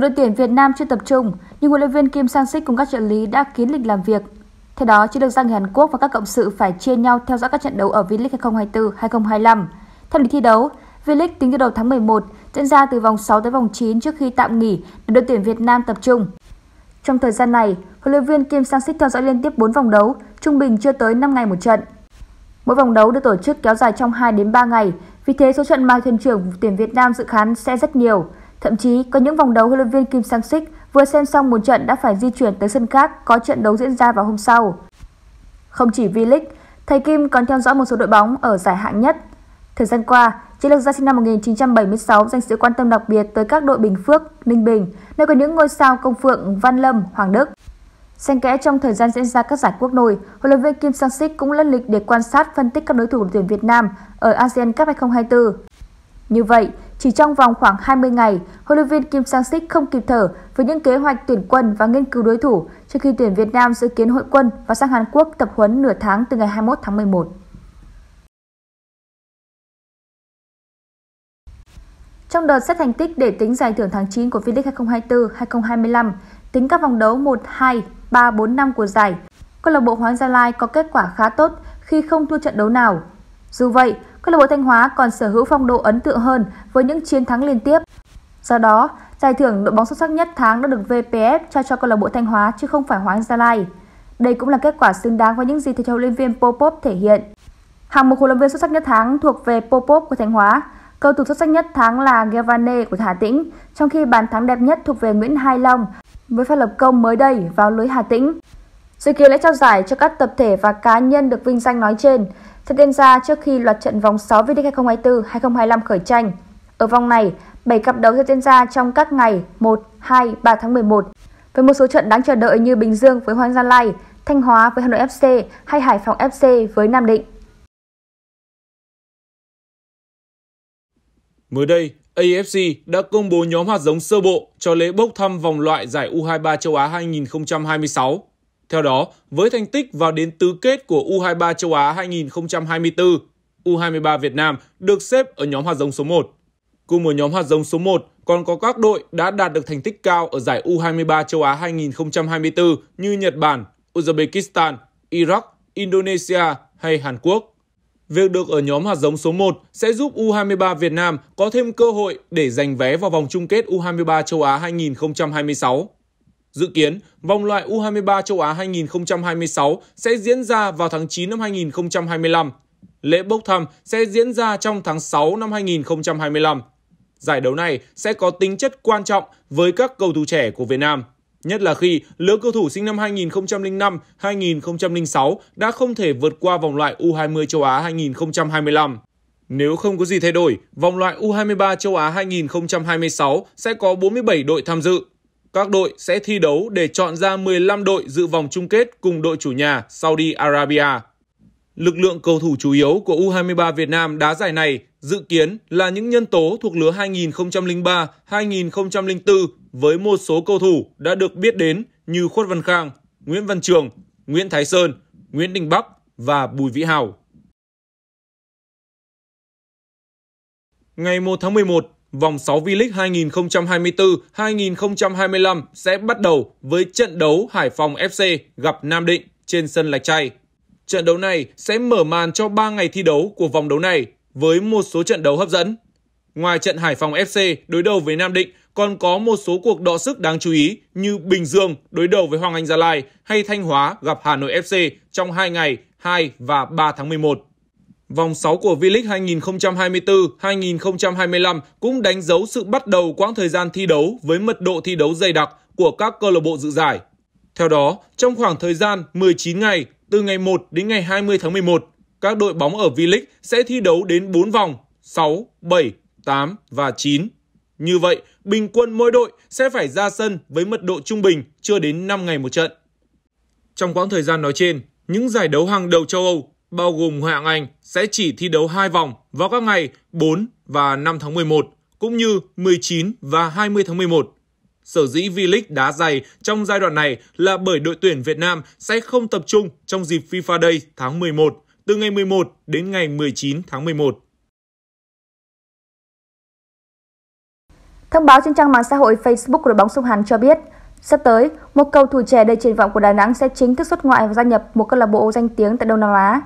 Đội tuyển Việt Nam chưa tập trung, nhưng huấn luyện viên Kim Sang Sik cùng các trợ lý đã kín lịch làm việc. Theo đó, chiến lược gia người Hàn Quốc và các cộng sự phải chia nhau theo dõi các trận đấu ở V-League 2024-2025. Theo lịch thi đấu, V-League tính từ đầu tháng 11 diễn ra từ vòng 6 tới vòng 9 trước khi tạm nghỉ để đội tuyển Việt Nam tập trung. Trong thời gian này, huấn luyện viên Kim Sang Sik theo dõi liên tiếp 4 vòng đấu, trung bình chưa tới 5 ngày một trận. Mỗi vòng đấu được tổ chức kéo dài trong 2 đến 3 ngày, vì thế số trận mà thuyền trưởng tuyển Việt Nam dự khán sẽ rất nhiều. Thậm chí có những vòng đấu huấn luyện viên Kim Sang Sik vừa xem xong một trận đã phải di chuyển tới sân khác có trận đấu diễn ra vào hôm sau. Không chỉ V-League, thầy Kim còn theo dõi một số đội bóng ở giải hạng nhất. Thời gian qua, chiến lược gia sinh năm 1976 dành sự quan tâm đặc biệt tới các đội Bình Phước, Ninh Bình, nơi có những ngôi sao công phượng Văn Lâm, Hoàng Đức. Xen kẽ trong thời gian diễn ra các giải quốc nội, huấn luyện viên Kim Sang Sik cũng lân lịch để quan sát phân tích các đối thủ của tuyển Việt Nam ở ASEAN Cup 2024. Như vậy, chỉ trong vòng khoảng 20 ngày, huấn luyện viên Kim Sang Sik không kịp thở với những kế hoạch tuyển quân và nghiên cứu đối thủ trước khi tuyển Việt Nam dự kiến hội quân và sang Hàn Quốc tập huấn nửa tháng từ ngày 21 tháng 11. Trong đợt xét thành tích để tính giải thưởng tháng 9 của V-League 2024-2025, tính các vòng đấu 1, 2, 3, 4 năm của giải, câu lạc bộ Hoàng Gia Lai có kết quả khá tốt khi không thua trận đấu nào. Dù vậy, câu lạc bộ Thanh Hóa còn sở hữu phong độ ấn tượng hơn với những chiến thắng liên tiếp. Do đó, giải thưởng đội bóng xuất sắc nhất tháng đã được VPF trao cho câu lạc bộ Thanh Hóa chứ không phải Hoàng Gia Lai. Đây cũng là kết quả xứng đáng với những gì thầy trò huấn luyện viên Popop thể hiện. Hạng mục huấn luyện viên xuất sắc nhất tháng thuộc về Popop của Thanh Hóa, cầu thủ xuất sắc nhất tháng là Gavane của Hà Tĩnh, trong khi bàn thắng đẹp nhất thuộc về Nguyễn Hai Long với pha lập công mới đây vào lưới Hà Tĩnh. Dự kiến lễ trao giải cho các tập thể và cá nhân được vinh danh nói trên sẽ diễn ra trước khi loạt trận vòng 6 V-League 2024-2025 khởi tranh. Ở vòng này, 7 cặp đấu sẽ diễn ra trong các ngày 1, 2, 3 tháng 11. Với một số trận đáng chờ đợi như Bình Dương với Hoàng Gia Lai, Thanh Hóa với Hà Nội FC hay Hải Phòng FC với Nam Định. Mới đây, AFC đã công bố nhóm hạt giống sơ bộ cho lễ bốc thăm vòng loại giải U23 châu Á 2026. Theo đó, với thành tích vào đến tứ kết của U23 châu Á 2024, U23 Việt Nam được xếp ở nhóm hạt giống số 1. Cùng ở nhóm hạt giống số 1 còn có các đội đã đạt được thành tích cao ở giải U23 châu Á 2024 như Nhật Bản, Uzbekistan, Iraq, Indonesia hay Hàn Quốc. Việc được ở nhóm hạt giống số 1 sẽ giúp U23 Việt Nam có thêm cơ hội để giành vé vào vòng chung kết U23 châu Á 2026. Dự kiến, vòng loại U23 châu Á 2026 sẽ diễn ra vào tháng 9 năm 2025. Lễ bốc thăm sẽ diễn ra trong tháng 6 năm 2025. Giải đấu này sẽ có tính chất quan trọng với các cầu thủ trẻ của Việt Nam, nhất là khi lứa cầu thủ sinh năm 2005, 2006 đã không thể vượt qua vòng loại U20 châu Á 2025. Nếu không có gì thay đổi, vòng loại U23 châu Á 2026 sẽ có 47 đội tham dự. Các đội sẽ thi đấu để chọn ra 15 đội dự vòng chung kết cùng đội chủ nhà Saudi Arabia. Lực lượng cầu thủ chủ yếu của U23 Việt Nam đá giải này dự kiến là những nhân tố thuộc lứa 2003-2004 với một số cầu thủ đã được biết đến như Khuất Văn Khang, Nguyễn Văn Trường, Nguyễn Thái Sơn, Nguyễn Đình Bắc và Bùi Vĩ Hào. Ngày 1 tháng 11, vòng 6 V-League 2024-2025 sẽ bắt đầu với trận đấu Hải Phòng FC gặp Nam Định trên sân Lạch Tray. Trận đấu này sẽ mở màn cho 3 ngày thi đấu của vòng đấu này với một số trận đấu hấp dẫn. Ngoài trận Hải Phòng FC đối đầu với Nam Định, còn có một số cuộc đọ sức đáng chú ý như Bình Dương đối đầu với Hoàng Anh Gia Lai hay Thanh Hóa gặp Hà Nội FC trong 2 ngày 2 và 3 tháng 11. Vòng 6 của V-League 2024-2025 cũng đánh dấu sự bắt đầu quãng thời gian thi đấu với mật độ thi đấu dày đặc của các câu lạc bộ dự giải. Theo đó, trong khoảng thời gian 19 ngày, từ ngày 1 đến ngày 20 tháng 11, các đội bóng ở V-League sẽ thi đấu đến 4 vòng 6, 7, 8 và 9. Như vậy, bình quân mỗi đội sẽ phải ra sân với mật độ trung bình chưa đến 5 ngày một trận. Trong quãng thời gian nói trên, những giải đấu hàng đầu châu Âu, bao gồm Ngoại hạng Anh, sẽ chỉ thi đấu 2 vòng vào các ngày 4 và 5 tháng 11, cũng như 19 và 20 tháng 11. Sở dĩ V-League đá dày trong giai đoạn này là bởi đội tuyển Việt Nam sẽ không tập trung trong dịp FIFA Day tháng 11, từ ngày 11 đến ngày 19 tháng 11. Thông báo trên trang mạng xã hội Facebook của đội bóng Sông Hàn cho biết, sắp tới, một cầu thủ trẻ đầy triển vọng của Đà Nẵng sẽ chính thức xuất ngoại và gia nhập một câu lạc bộ danh tiếng tại Đông Nam Á.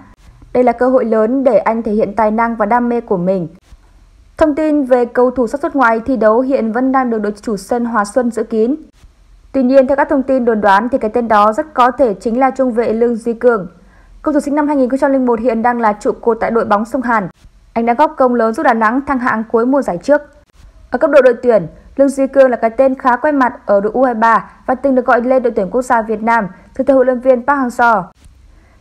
Đây là cơ hội lớn để anh thể hiện tài năng và đam mê của mình. Thông tin về cầu thủ sắp xuất ngoại thi đấu hiện vẫn đang được đội chủ sân Hòa Xuân giữ kín. Tuy nhiên, theo các thông tin đồn đoán thì cái tên đó rất có thể chính là trung vệ Lương Duy Cường. Cầu thủ sinh năm 2001 hiện đang là trụ cột tại đội bóng Sông Hàn. Anh đã góp công lớn giúp Đà Nẵng thăng hạng cuối mùa giải trước. Ở cấp độ đội tuyển, Lương Duy Cương là cái tên khá quen mặt ở đội U23 và từng được gọi lên đội tuyển quốc gia Việt Nam từ thời huấn luyện viên Park Hang-seo.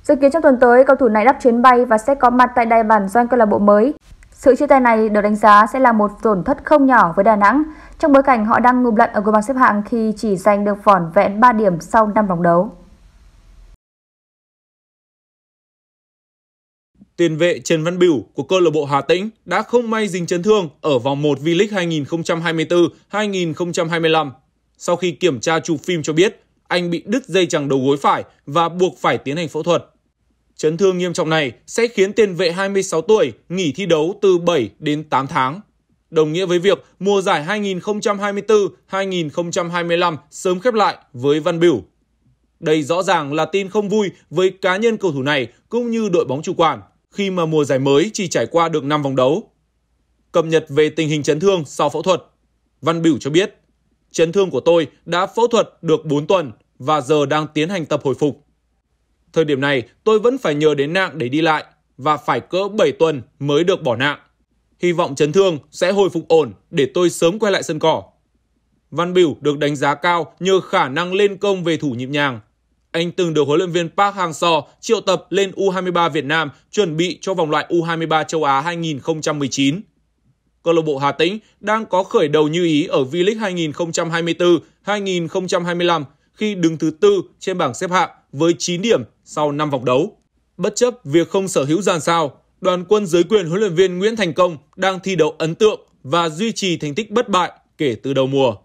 Dự kiến trong tuần tới, cầu thủ này đáp chuyến bay và sẽ có mặt tại đài bản doanh câu lạc bộ mới. Sự chia tay này được đánh giá sẽ là một tổn thất không nhỏ với Đà Nẵng trong bối cảnh họ đang ngụp lặn ở ngôi bảng xếp hạng khi chỉ giành được vỏn vẹn 3 điểm sau 5 vòng đấu. Tiền vệ Trần Văn Bửu của câu lạc bộ Hà Tĩnh đã không may dính chấn thương ở vòng 1 V-League 2024-2025 sau khi kiểm tra chụp phim cho biết anh bị đứt dây chằng đầu gối phải và buộc phải tiến hành phẫu thuật. Chấn thương nghiêm trọng này sẽ khiến tiền vệ 26 tuổi nghỉ thi đấu từ 7 đến 8 tháng. Đồng nghĩa với việc mùa giải 2024-2025 sớm khép lại với Văn Bửu. Đây rõ ràng là tin không vui với cá nhân cầu thủ này cũng như đội bóng chủ quản khi mà mùa giải mới chỉ trải qua được 5 vòng đấu. Cập nhật về tình hình chấn thương sau phẫu thuật, Văn Bửu cho biết, chấn thương của tôi đã phẫu thuật được 4 tuần và giờ đang tiến hành tập hồi phục. Thời điểm này, tôi vẫn phải nhờ đến nạng để đi lại và phải cỡ 7 tuần mới được bỏ nạng. Hy vọng chấn thương sẽ hồi phục ổn để tôi sớm quay lại sân cỏ. Văn biểu được đánh giá cao nhờ khả năng lên công về thủ nhịp nhàng anh từng được huấn luyện viên Park Hang-seo triệu tập lên U23 Việt Nam chuẩn bị cho vòng loại U23 châu Á 2019. Câu lạc bộ Hà Tĩnh đang có khởi đầu như ý ở V-League 2024-2025 khi đứng thứ tư trên bảng xếp hạng với 9 điểm sau 5 vòng đấu. Bất chấp việc không sở hữu dàn sao, đoàn quân dưới quyền huấn luyện viên Nguyễn Thành Công đang thi đấu ấn tượng và duy trì thành tích bất bại kể từ đầu mùa.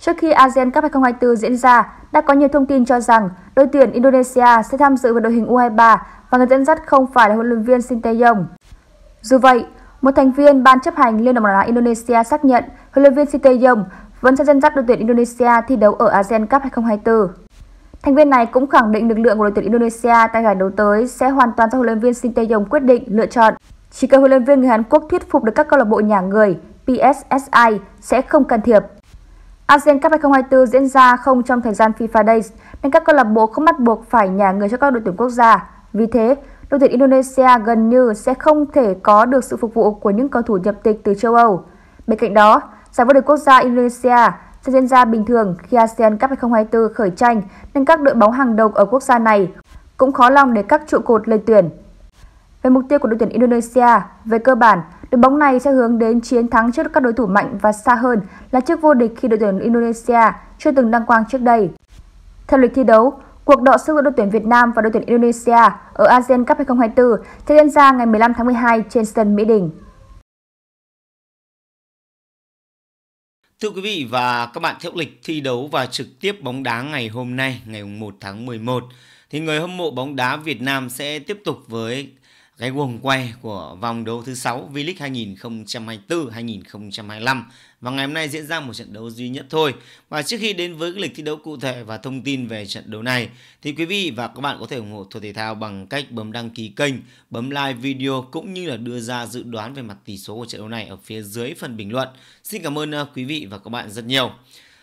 Trước khi ASEAN Cup 2024 diễn ra, đã có nhiều thông tin cho rằng đội tuyển Indonesia sẽ tham dự vào đội hình U23 và người dẫn dắt không phải là huấn luyện viên Sinteyong. Dù vậy, một thành viên ban chấp hành Liên đoàn bóng đá Indonesia xác nhận huấn luyện viên Sinteyong vẫn sẽ dẫn dắt đội tuyển Indonesia thi đấu ở ASEAN Cup 2024. Thành viên này cũng khẳng định lực lượng của đội tuyển Indonesia tại giải đấu tới sẽ hoàn toàn do huấn luyện viên Shin Tae-yong quyết định lựa chọn. Chỉ cần huấn luyện viên người Hàn Quốc thuyết phục được các câu lạc bộ nhà người, PSSI sẽ không can thiệp. ASEAN Cup 2024 diễn ra không trong thời gian FIFA Days nên các câu lạc bộ không bắt buộc phải nhà người cho các đội tuyển quốc gia. Vì thế, đội tuyển Indonesia gần như sẽ không thể có được sự phục vụ của những cầu thủ nhập tịch từ châu Âu. Bên cạnh đó, giải vô địch quốc gia Indonesia sẽ diễn ra bình thường khi ASEAN Cup 2024 khởi tranh nên các đội bóng hàng đầu ở quốc gia này cũng khó lòng để các trụ cột lên tuyển. Về mục tiêu của đội tuyển Indonesia, về cơ bản, đội bóng này sẽ hướng đến chiến thắng trước các đối thủ mạnh và xa hơn là chức vô địch khi đội tuyển Indonesia chưa từng đăng quang trước đây. Theo lịch thi đấu, cuộc đọ sức giữa đội tuyển Việt Nam và đội tuyển Indonesia ở ASEAN Cup 2024 sẽ diễn ra ngày 15 tháng 12 trên sân Mỹ Đình. Thưa quý vị và các bạn, theo lịch thi đấu và trực tiếp bóng đá ngày hôm nay, ngày 1 tháng 11, thì người hâm mộ bóng đá Việt Nam sẽ tiếp tục với cái guồng quay của vòng đấu thứ 6 V-League 2024-2025 và ngày hôm nay diễn ra một trận đấu duy nhất thôi. Và trước khi đến với cái lịch thi đấu cụ thể và thông tin về trận đấu này thì quý vị và các bạn có thể ủng hộ Thuật Thể Thao bằng cách bấm đăng ký kênh, bấm like video cũng như là đưa ra dự đoán về mặt tỷ số của trận đấu này ở phía dưới phần bình luận. Xin cảm ơn ờ, quý vị và các bạn rất nhiều.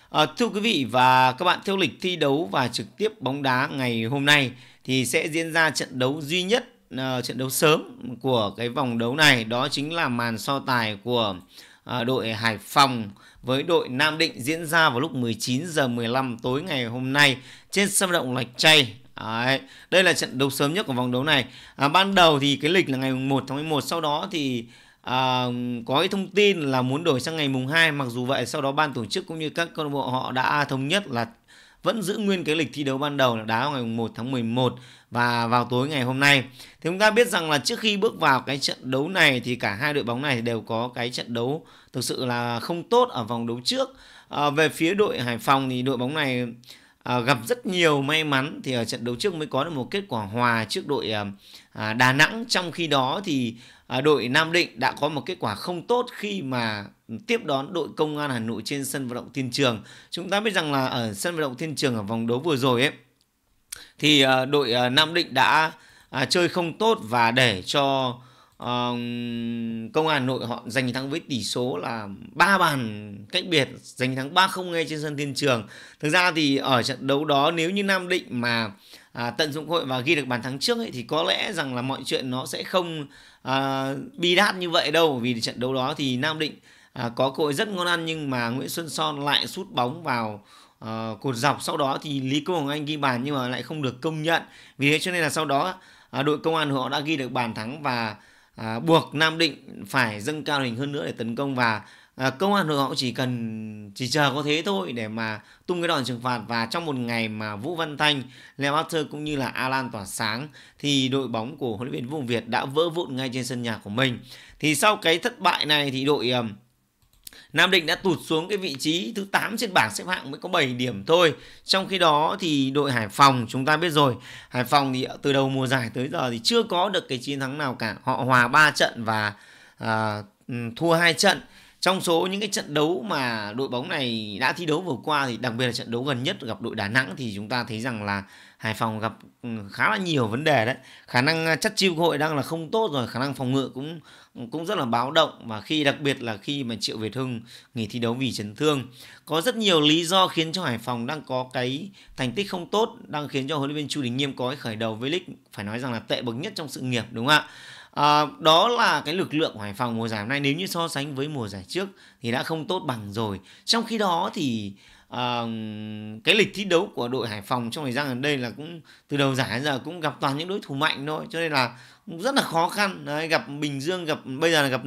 À, thưa quý vị và các bạn theo lịch thi đấu và trực tiếp bóng đá ngày hôm nay thì sẽ diễn ra trận đấu duy nhất uh, trận đấu sớm của cái vòng đấu này đó chính là màn so tài của uh, đội Hải Phòng với đội Nam Định diễn ra vào lúc 19 giờ 15 tối ngày hôm nay trên sân vận động Lạch Tray. Đấy. Đây là trận đấu sớm nhất của vòng đấu này. À, ban đầu thì cái lịch là ngày 1 tháng 11 sau đó thì à, có cái thông tin là muốn đổi sang ngày mùng 2 mặc dù vậy sau đó ban tổ chức cũng như các câu lạc bộ họ đã thống nhất là vẫn giữ nguyên cái lịch thi đấu ban đầu là đá vào ngày 1 tháng 11 và vào tối ngày hôm nay. Thì chúng ta biết rằng là trước khi bước vào cái trận đấu này thì cả hai đội bóng này đều có cái trận đấu thực sự là không tốt ở vòng đấu trước. À, về phía đội Hải Phòng thì đội bóng này à, gặp rất nhiều may mắn thì ở trận đấu trước mới có được một kết quả hòa trước đội à, à Đà Nẵng trong khi đó thì à, đội Nam Định đã có một kết quả không tốt khi mà tiếp đón đội Công an Hà Nội trên sân vận động Thiên Trường. Chúng ta biết rằng là ở sân vận động Thiên Trường ở vòng đấu vừa rồi ấy thì ờ, đội ờ, Nam Định đã à, chơi không tốt và để cho công an Hà Nội họ giành thắng với tỷ số là ba bàn cách biệt giành thắng 3-0 ngay trên sân Thiên Trường. Thực ra thì ở trận đấu đó nếu như Nam Định mà à, tận dụng cơ hội và ghi được bàn thắng trước ấy, thì có lẽ rằng là mọi chuyện nó sẽ không à, bi đát như vậy đâu vì trận đấu đó thì Nam Định à, có cơ hội rất ngon ăn nhưng mà Nguyễn Xuân Son lại sút bóng vào uh, cột dọc sau đó thì Lý Công Hồng Anh ghi bàn nhưng mà lại không được công nhận vì thế cho nên là sau đó à, đội công an họ đã ghi được bàn thắng và à, buộc Nam Định phải dâng cao hình hơn nữa để tấn công và à, công an họ chỉ cần chỉ chờ có thế thôi để mà tung cái đòn trừng phạt và trong một ngày mà Vũ Văn Thanh, Leo Arthur cũng như là Alan tỏa sáng thì đội bóng của huấn luyện viên Vũ Việt đã vỡ vụn ngay trên sân nhà của mình. Thì sau cái thất bại này thì đội um, Nam Định đã tụt xuống cái vị trí thứ 8 trên bảng xếp hạng mới có 7 điểm thôi. Trong khi đó thì đội Hải Phòng chúng ta biết rồi, Hải Phòng thì từ đầu mùa giải tới giờ thì chưa có được cái chiến thắng nào cả. Họ hòa 3 trận và à, ừ, thua hai trận. Trong số những cái trận đấu mà đội bóng này đã thi đấu vừa qua thì đặc biệt là trận đấu gần nhất gặp đội Đà Nẵng thì chúng ta thấy rằng là Hải Phòng gặp ừ, khá là nhiều vấn đề đấy. Khả năng à, chắc chiêu cơ hội đang là không tốt rồi, khả năng phòng ngự cũng cũng rất là báo động và khi đặc biệt là khi mà Triệu Việt Hưng nghỉ thi đấu vì chấn thương. Có rất nhiều lý do khiến cho Hải Phòng đang có cái thành tích không tốt, đang khiến cho huấn luyện viên Chu Đình Nghiêm có cái khởi đầu với lịch phải nói rằng là tệ bậc nhất trong sự nghiệp đúng không ạ? À, đó là cái lực lượng của Hải Phòng mùa giải hôm nay nếu như so sánh với mùa giải trước thì đã không tốt bằng rồi. Trong khi đó thì uh, cái lịch thi đấu của đội Hải Phòng trong thời gian gần đây là cũng từ đầu giải đến giờ cũng gặp toàn những đối thủ mạnh thôi cho nên là rất là khó khăn. Đấy, gặp Bình Dương gặp bây giờ là gặp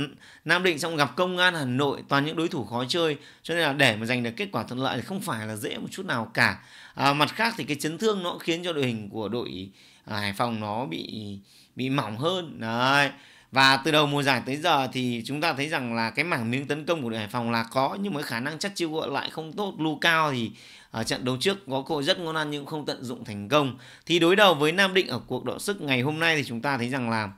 Nam Định xong gặp Công an Hà Nội toàn những đối thủ khó chơi. Cho nên là để mà giành được kết quả thuận lợi thì không phải là dễ một chút nào cả. À, mặt khác thì cái chấn thương nó khiến cho đội hình của đội à, Hải Phòng nó bị bị mỏng hơn. Đấy và từ đầu mùa giải tới giờ thì chúng ta thấy rằng là cái mảng miếng tấn công của đội Hải Phòng là có, nhưng mà khả năng chắc chiêu gọi lại không tốt. Lu Cao thì ở trận đấu trước có cơ hội rất ngon ăn nhưng không tận dụng thành công. Thì đối đầu với Nam Định ở cuộc đọ sức ngày hôm nay thì chúng ta thấy rằng là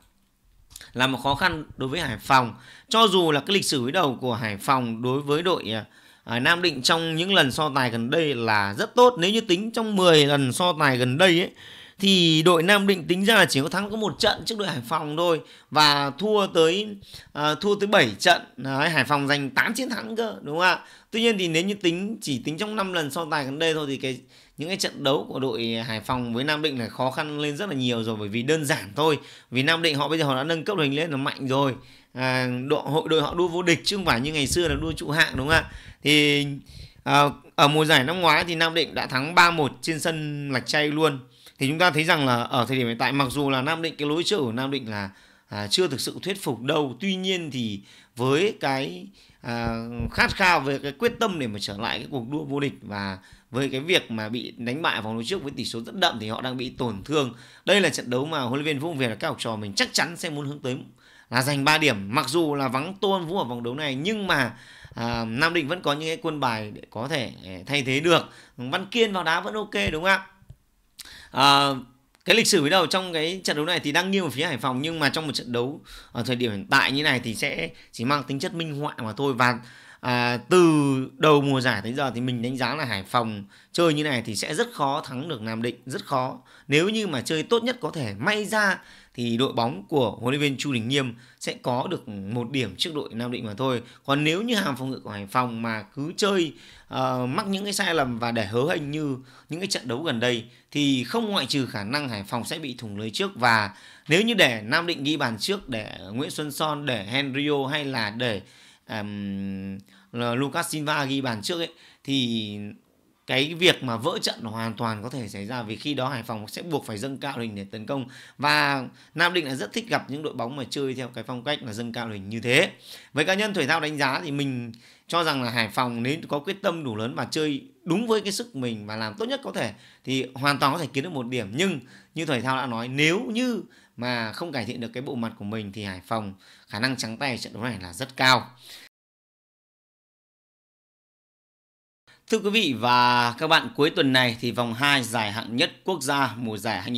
là một khó khăn đối với Hải Phòng. Cho dù là cái lịch sử đối đầu của Hải Phòng đối với đội à, à, Nam Định trong những lần so tài gần đây là rất tốt. Nếu như tính trong 10 lần so tài gần đây ấy thì đội Nam Định tính ra là chỉ có thắng có một trận trước đội Hải Phòng thôi. Và thua tới uh, thua tới 7 trận. Đấy, Hải Phòng giành 8 chiến thắng cơ đúng không ạ? Tuy nhiên thì nếu như tính chỉ tính trong 5 lần so tài gần đây thôi thì cái những cái trận đấu của đội Hải Phòng với Nam Định là khó khăn lên rất là nhiều rồi. Bởi vì đơn giản thôi. Vì Nam Định họ bây giờ họ đã nâng cấp hình lên là mạnh rồi. À, đội hội đội họ đua vô địch chứ không phải như ngày xưa là đua trụ hạng đúng không ạ? Thì à, ở mùa giải năm ngoái thì Nam Định đã thắng 3-1 trên sân Lạch chay luôn thì chúng ta thấy rằng là ở thời điểm hiện tại mặc dù là Nam Định cái lối chơi của Nam Định là à, chưa thực sự thuyết phục đâu tuy nhiên thì với cái à, khát khao về cái quyết tâm để mà trở lại cái cuộc đua vô địch và với cái việc mà bị đánh bại vòng đấu trước với tỷ số rất đậm thì họ đang bị tổn thương. Đây là trận đấu mà huấn luyện viên Vũ Việt là các học trò mình chắc chắn sẽ muốn hướng tới là giành 3 điểm. Mặc dù là vắng tôn Vũ ở vòng đấu này nhưng mà à, Nam Định vẫn có những cái quân bài để có thể à, thay thế được. Văn Kiên vào đá vẫn ok đúng không ạ? À, cái lịch sử mới đầu trong cái trận đấu này thì đang nghiêng về phía Hải Phòng nhưng mà trong một trận đấu ở thời điểm hiện tại như này thì sẽ chỉ mang tính chất minh họa mà thôi. Và à, từ đầu mùa giải tới giờ thì mình đánh giá là Hải Phòng chơi như này thì sẽ rất khó thắng được Nam Định rất khó. Nếu như mà chơi tốt nhất có thể may ra thì đội bóng của huấn luyện viên Chu Đình Nghiêm sẽ có được một điểm trước đội Nam Định mà thôi. Còn nếu như hàng phòng ngự của Hải Phòng mà cứ chơi uh, mắc những cái sai lầm và để hớ hình như những cái trận đấu gần đây thì không ngoại trừ khả năng Hải Phòng sẽ bị thủng lưới trước và nếu như để Nam Định ghi bàn trước để Nguyễn Xuân Son để Henryo hay là để um, Lucas Silva ghi bàn trước ấy thì cái việc mà vỡ trận hoàn toàn có thể xảy ra vì khi đó Hải Phòng sẽ buộc phải dâng cao hình để tấn công và Nam Định là rất thích gặp những đội bóng mà chơi theo cái phong cách là dâng cao hình như thế. Với cá nhân thể thao đánh giá thì mình cho rằng là Hải Phòng nếu có quyết tâm đủ lớn và chơi đúng với cái sức mình và làm tốt nhất có thể thì hoàn toàn có thể kiếm được một điểm nhưng như thể thao đã nói, nếu như mà không cải thiện được cái bộ mặt của mình thì Hải Phòng khả năng trắng tay trận đấu này là rất cao. Thưa quý vị và các bạn, cuối tuần này thì vòng 2 giải hạng nhất quốc gia mùa giải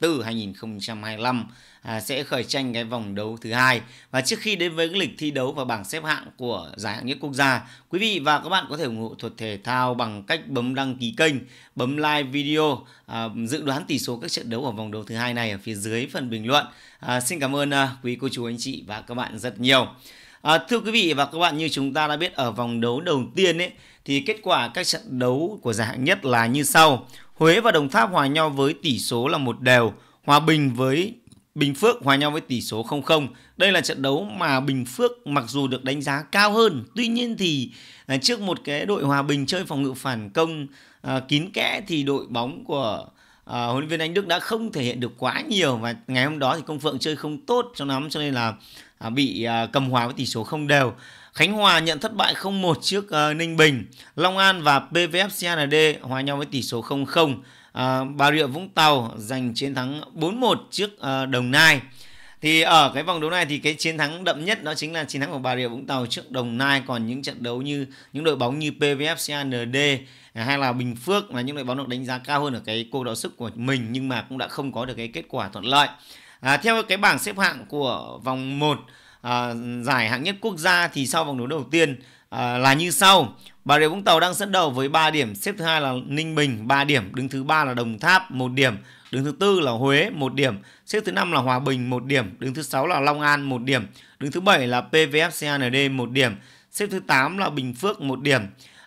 2024-2025 à, sẽ khởi tranh cái vòng đấu thứ hai. Và trước khi đến với cái lịch thi đấu và bảng xếp hạng của giải hạng nhất quốc gia, quý vị và các bạn có thể ủng hộ thuật thể thao bằng cách bấm đăng ký kênh, bấm like video, à, dự đoán tỷ số các trận đấu ở vòng đấu thứ hai này ở phía dưới phần bình luận. À, xin cảm ơn à, quý cô chú anh chị và các bạn rất nhiều. À, thưa quý vị và các bạn như chúng ta đã biết ở vòng đấu đầu tiên ấy thì kết quả các trận đấu của giải hạng nhất là như sau. Huế và Đồng Tháp hòa nhau với tỷ số là một đều, Hòa Bình với Bình Phước hòa nhau với tỷ số 0-0. Đây là trận đấu mà Bình Phước mặc dù được đánh giá cao hơn, tuy nhiên thì à, trước một cái đội Hòa Bình chơi phòng ngự phản công à, kín kẽ thì đội bóng của à, huấn luyện viên Anh Đức đã không thể hiện được quá nhiều và ngày hôm đó thì Công Phượng chơi không tốt cho lắm cho nên là À, bị à, cầm hòa với tỷ số không đều. Khánh Hòa nhận thất bại 0-1 trước uh, Ninh Bình. Long An và PVF CND hòa nhau với tỷ số 0-0. À, Bà Rịa Vũng Tàu giành chiến thắng 4-1 trước uh, Đồng Nai. Thì ở cái vòng đấu này thì cái chiến thắng đậm nhất đó chính là chiến thắng của Bà Rịa Vũng Tàu trước Đồng Nai. Còn những trận đấu như những đội bóng như PVF CND hay là Bình Phước là những đội bóng được đánh giá cao hơn ở cái cuộc đọ sức của mình nhưng mà cũng đã không có được cái kết quả thuận lợi. À, theo cái bảng xếp hạng của vòng 1 à, giải hạng nhất quốc gia thì sau vòng đấu đầu tiên à, là như sau. Bà Rịa Vũng Tàu đang dẫn đầu với 3 điểm, xếp thứ hai là Ninh Bình 3 điểm, đứng thứ ba là Đồng Tháp 1 điểm, đứng thứ tư là Huế 1 điểm, xếp thứ năm là Hòa Bình 1 điểm, đứng thứ sáu là Long An 1 điểm, đứng thứ bảy là PVFCND 1 điểm, xếp thứ 8 là Bình Phước 1 điểm.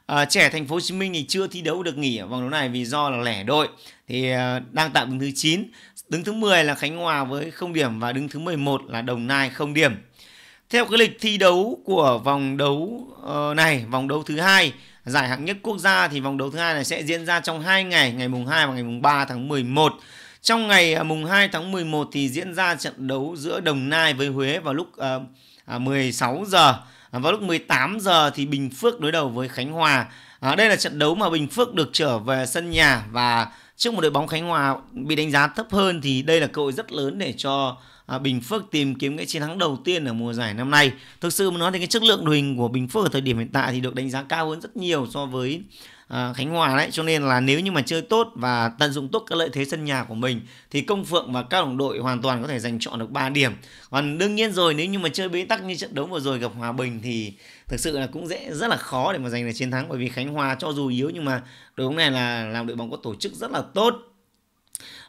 À, trẻ thành phố Hồ Chí Minh thì chưa thi đấu được nghỉ ở vòng đấu này vì do là lẻ đội thì à, đang tạm đứng thứ 9 đứng thứ 10 là Khánh Hòa với 0 điểm và đứng thứ 11 là Đồng Nai 0 điểm theo cái lịch thi đấu của vòng đấu uh, này, vòng đấu thứ hai giải hạng nhất quốc gia thì vòng đấu thứ hai này sẽ diễn ra trong 2 ngày, ngày mùng 2 và ngày mùng 3 tháng 11. Trong ngày mùng 2 tháng 11 thì diễn ra trận đấu giữa Đồng Nai với Huế vào lúc à, uh, 16 giờ. À, vào lúc 18 giờ thì Bình Phước đối đầu với Khánh Hòa. À, đây là trận đấu mà Bình Phước được trở về sân nhà và trước một đội bóng Khánh Hòa bị đánh giá thấp hơn thì đây là cơ hội rất lớn để cho à, Bình Phước tìm kiếm cái chiến thắng đầu tiên ở mùa giải năm nay. Thực sự mà nói thì cái chất lượng đội hình của Bình Phước ở thời điểm hiện tại thì được đánh giá cao hơn rất nhiều so với à, Khánh Hòa đấy. Cho nên là nếu như mà chơi tốt và tận dụng tốt các lợi thế sân nhà của mình thì Công Phượng và các đồng đội hoàn toàn có thể giành chọn được 3 điểm. Còn đương nhiên rồi nếu như mà chơi bế tắc như trận đấu vừa rồi gặp Hòa Bình thì thực sự là cũng dễ rất là khó để mà giành được chiến thắng. Bởi vì Khánh Hòa cho dù yếu nhưng mà đội bóng này là làm đội bóng có tổ chức rất là tốt.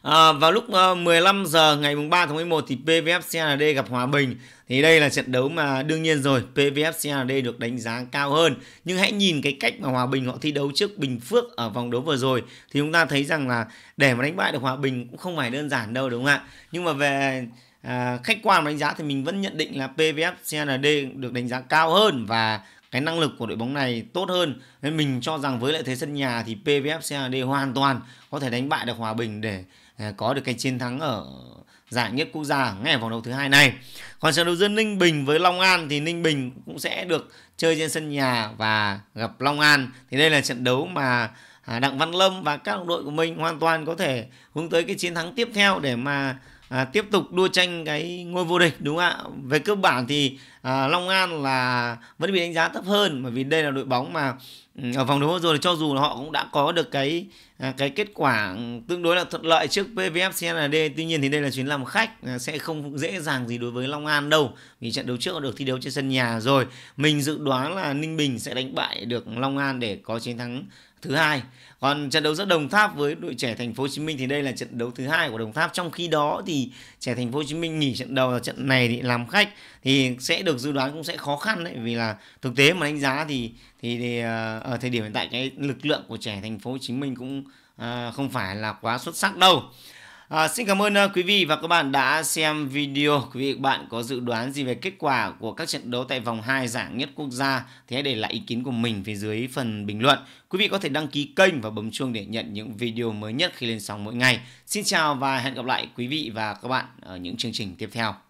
À, vào lúc ờ, 15 giờ ngày 3 tháng 11 thì PVF CND gặp Hòa Bình. Thì đây là trận đấu mà đương nhiên rồi, PVF CND được đánh giá cao hơn. Nhưng hãy nhìn cái cách mà Hòa Bình họ thi đấu trước Bình Phước ở vòng đấu vừa rồi thì chúng ta thấy rằng là để mà đánh bại được Hòa Bình cũng không phải đơn giản đâu đúng không ạ? Nhưng mà về à, khách quan đánh giá thì mình vẫn nhận định là PVF CND được đánh giá cao hơn và cái năng lực của đội bóng này tốt hơn nên mình cho rằng với lợi thế sân nhà thì PVF CND hoàn toàn có thể đánh bại được Hòa Bình để À, có được cái chiến thắng ở giải nhất quốc gia ngay ở vòng đấu thứ hai này. Còn trận đấu giữa Ninh Bình với Long An thì Ninh Bình cũng sẽ được chơi trên sân nhà và gặp Long An. Thì đây là trận đấu mà à, Đặng Văn Lâm và các đồng đội của mình hoàn toàn có thể hướng tới cái chiến thắng tiếp theo để mà à, tiếp tục đua tranh cái ngôi vô địch đúng không ạ? Về cơ bản thì à, Long An là vẫn bị đánh giá thấp hơn bởi vì đây là đội bóng mà Ừ, ở vòng đấu rồi cho dù họ cũng đã có được cái à, cái kết quả tương đối là thuận lợi trước PVF CND tuy nhiên thì đây là chuyến làm khách à, sẽ không dễ dàng gì đối với Long An đâu, vì trận đấu trước được thi đấu trên sân nhà rồi. Mình dự đoán là Ninh Bình sẽ đánh bại được Long An để có chiến thắng thứ hai. Còn trận đấu giữa Đồng Tháp với đội trẻ Thành phố Hồ Chí Minh thì đây là trận đấu thứ hai của Đồng Tháp. Trong khi đó thì trẻ Thành phố Hồ Chí Minh nghỉ trận đầu là trận này thì làm khách thì sẽ được dự đoán cũng sẽ khó khăn đấy vì là thực tế mà đánh giá thì thì, thì ờ, ở thời điểm hiện tại cái lực lượng của trẻ Thành phố Hồ Chí Minh cũng uh, không phải là quá xuất sắc đâu. À, xin cảm ơn à, quý vị và các bạn đã xem video. Quý vị và các bạn có dự đoán gì về kết quả của các trận đấu tại vòng 2 giải nhất quốc gia thì hãy để lại ý kiến của mình phía dưới phần bình luận. Quý vị có thể đăng ký kênh và bấm chuông để nhận những video mới nhất khi lên sóng mỗi ngày. Xin chào và hẹn gặp lại quý vị và các bạn ở những chương trình tiếp theo.